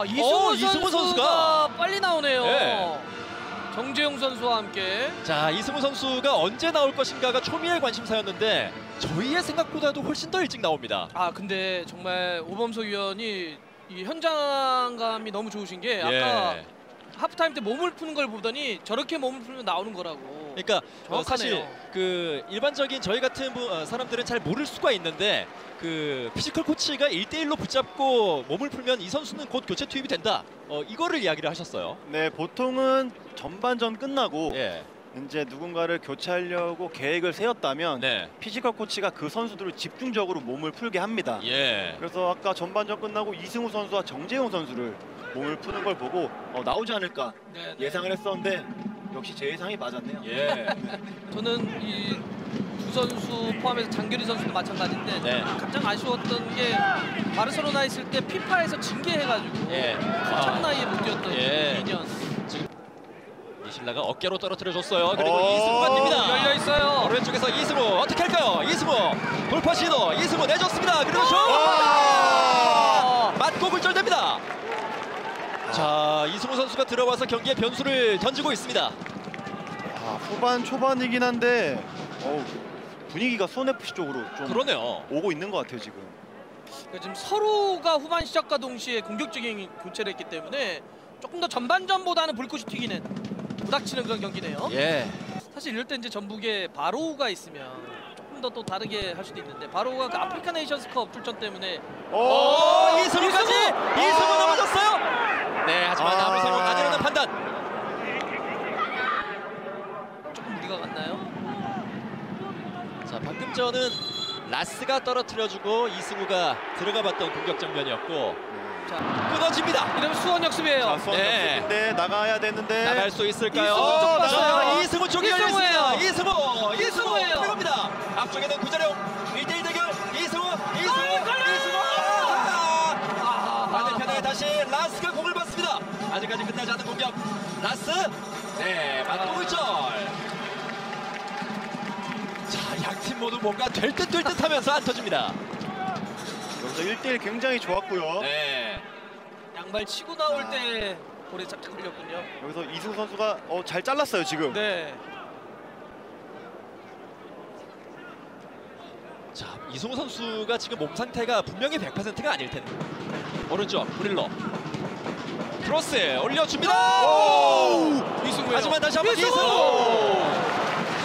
아, 이승우, 어, 이승우 선수가, 선수가. 빨리 나오네요. 네. 정재용 선수와 함께 자 이승우 선수가 언제 나올 것인가가 초미의 관심사였는데 저희의 생각보다도 훨씬 더 일찍 나옵니다. 아 근데 정말 오범석 위원이 이 현장감이 너무 좋으신 게 아까 예. 하프타임 때 몸을 푸는 걸 보더니 저렇게 몸을 풀면 나오는 거라고. 그러니까 어. 사실 그 일반적인 저희 같은 분- 어, 사람들은 잘 모를 수가 있는데 그 피지컬 코치가 1대1로 붙잡고 몸을 풀면 이 선수는 곧 교체 투입이 된다. 어, 이거를 이야기를 하셨어요. 네, 보통은 전반전 끝나고 예. 이제 누군가를 교체하려고 계획을 세웠다면 네. 피지컬 코치가 그 선수들을 집중적으로 몸을 풀게 합니다. 예. 그래서 아까 전반전 끝나고 이승우 선수와 정재용 선수를 몸을 푸는 걸 보고 어, 나오지 않을까 네, 네. 예상을 했었는데 역시 제 예상이 맞았네요. 예. 저는 이 두 선수 포함해서 장규리 선수도 마찬가지인데 네. 가장 아쉬웠던 게 바르셀로나 있을 때 피파에서 징계해가지고 예. 한참 아, 나이에 못 뛰었던 예. 2년 이실라가 어깨로 떨어뜨려 줬어요. 그리고 어, 이승우가 뜁니다. 열려 있어요. 오른쪽에서 이승우 어떻게 할까요? 이승우 돌파 시도 이승우 내줬습니다. 그리고 슛! 아! 맞고 굴절됩니다. 자 이승우 선수가 들어와서 경기에 변수를 던지고 있습니다. 아, 후반 초반이긴 한데 어우, 분위기가 손FC 쪽으로 좀 그러네요. 오고 있는 것 같아요 지금. 그러니까 지금 서로가 후반 시작과 동시에 공격적인 교체를 했기 때문에 조금 더 전반전보다는 불꽃이 튀기는 부닥치는 그런 경기네요. 예. 사실 이럴 때 이제 전북에 바로우가 있으면 조금 더 또 다르게 할 수도 있는데 바로우가 그 아프리카 네이션스컵 출전 때문에 오 어, 이승우까지 이승우! 이승우 아! 넘어졌어요. 네 하지만 아. 아무 생각 아니라는 판단. 조금 무리가 갔나요? 자 방금 전은 라스가 떨어뜨려주고 이승우가 들어가봤던 공격 장면이었고 자 끊어집니다. 이러면 수원 역습이에요. 자, 수원 네. 역습인데 나가야 되는데 나갈 수 있을까요? 이승우 쪽 어, 봤어요. 나가요. 이승우 쪽이. 열렸습니다. 이승우, 이승우. 들어갑니다. 앞쪽에는 구자룡 1대1 대결 이승우, 이승우, 아. 이승우. 아! 아, 반대편에 다시 라스가 공을 받습니다. 아직까지 끝나지 않은 공격. 라스, 네, 맞고 굴절. 자, 양 팀 모두 뭔가 될 듯 될 듯하면서 안 터집니다. 여기서 1대1 굉장히 좋았고요. 네. 양발 치고 나올 때 볼에 착착 걸렸군요. 여기서 이승우 선수가 어, 잘 잘랐어요 지금. 네. 자, 이승우 선수가 지금 몸 상태가 분명히 100%가 아닐 텐데. 오른쪽 무릴로. 크로스 올려줍니다. 오! 이승우예요. 하지만 다시 한번 이승우!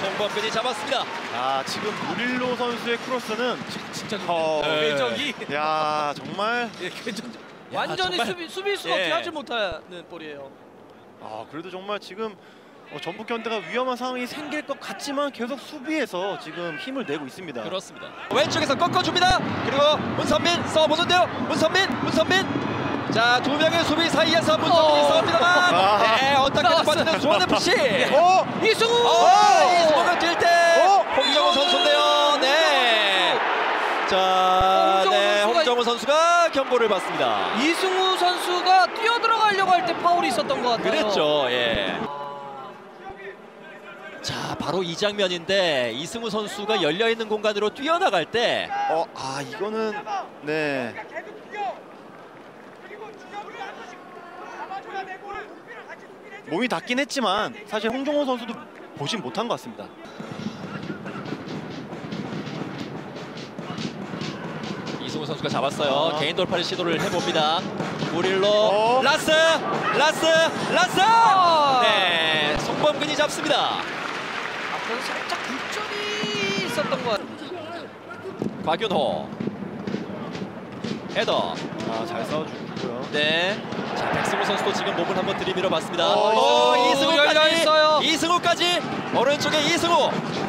송범근이 잡았습니다. 아 지금 무릴로 선수의 크로스는 진짜 어, 네. 궤적이 야 정말 예, 궤적 야, 완전히 정말- 수비 수비수가 예. 피하지 못하는 볼이에요. 아 그래도 정말 지금 어, 전북 현대가 위험한 상황이 생길 것 같지만 계속 수비에서 지금 힘을 내고 있습니다. 그렇습니다. 왼쪽에서 꺾어줍니다. 그리고 문선민 써보는데요. 문선민, 문선민. 자, 두 명의 수비 사이에서 문선민이 어. 싸웁니다만. 아. 네, 어떻게. 빠지는 수원 FC. 어? 이승우! 어, 이승우가 뛸 때 어? 홍정우 선수인데요. 네. 자, 홍정우 네, 선수가- 홍정우 선수가 경고를 받습니다. 이승우 선수가 뛰어 들어가려고 할 때 파울이 있었던 것 같아요. 그랬죠. 예. 자, 바로 이 장면인데 이승우 선수가 열려 있는 공간으로 뛰어나갈 때 어, 아 이거는 네. 몸이 닿긴 했지만 사실 홍정호 선수도 보진 못한 것 같습니다. 이승우 선수가 잡았어요. 아. 개인 돌파를 시도를 해봅니다. 무릴로 어. 라스, 라스, 라스. 아. 네, 송범근이 잡습니다. 앞에서 살짝 굴절이 있었던 것 같아요. 곽윤호 헤더. 아 잘 싸워주고요. 네. 자, 백승우 선수도 지금 몸을 한번 들이밀어 봤습니다. 어, 어, 이승우까지. 있어요. 이승우까지. 오른쪽에 이승우.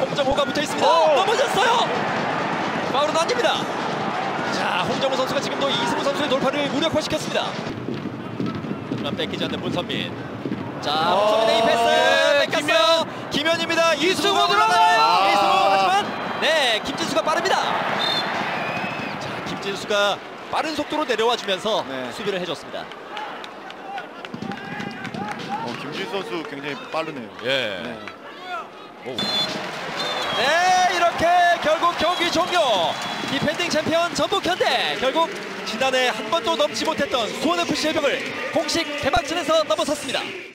홍정호가 붙어 있습니다. 어. 넘어졌어요. 파울은 아닙니다. 지금도 이승우 선수의 돌파를 무력화시켰습니다. 뺏기지 않는 문선민. 자, 어. 문선민의 이 패스 네, 뺏겼어요. 김현입니다. 이승우 들어가요. 들어가요. 이승우 아. 하지만 네, 김진수가 빠릅니다. 자, 김진수가 빠른 속도로 내려와 주면서 네. 수비를 해줬습니다. 어, 김진수 선수 굉장히 빠르네요. 예. 네. 네, 이렇게 종료. defending champion 전북현대 결국 지난해 한 번도 넘지 못했던 수원FC의 벽을 공식 개막전에서 넘어섰습니다.